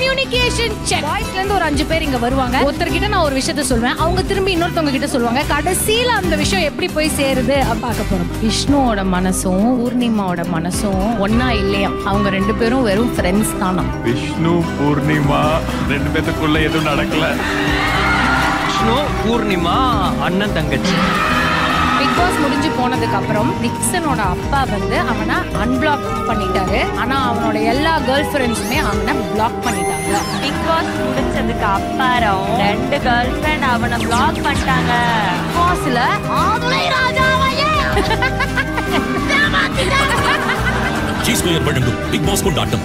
Communication check பாய்ஸ்ல இருந்து ஒரு அஞ்சு பேர் இங்க வருவாங்க. ஒருத்தர் கிட்ட நான் ஒரு விஷயத்த சொல்வேன். அவங்க திரும்பி இன்னொருத்தவங்க கிட்ட சொல்லுவாங்க. கடைசியில அந்த விஷயம் எப்படி போய் சேருது அப்ப பார்க்க போறோம். விஷ்ணுவோட மனசும் பூர்ணிமாவோட மனசும் ஒன்னா இல்லையா? அவங்க ரெண்டு பேரும் வெறும் ஃப்ரெண்ட்ஸ் தானா? விஷ்ணு பூர்ணிமா ரெண்டு பேத்துக்குள்ள எதுவும் நடக்கல. விஷ்ணு பூர்ணிமா அண்ணன் தங்கச்சி. பிக் பாஸ் முடிஞ்சு போனதுக்கு அப்புறம் நிக்சனோட அப்பா வந்து அவனை அன்பிளாக் பண்ணிட்டாரு. ஆனா அவனோட எல்லா கேர்ள் ஃப்ரெண்ட்ஸுமே அவனை பிளாக் பண்ணிட்டாங்க. பிக் பாஸ் முடிச்சதுக்கு அப்புறம் ரெண்டு கேர்ள் ஃப்ரெண்ட் அவனை பிளாக் பண்ணிட்டாங்க. பாஸ்ல ஆதுரை ராஜாவையே! ஜி ஸ்கொயர் வழங்கும் பிக் பாஸ் கொண்டாட்டம்.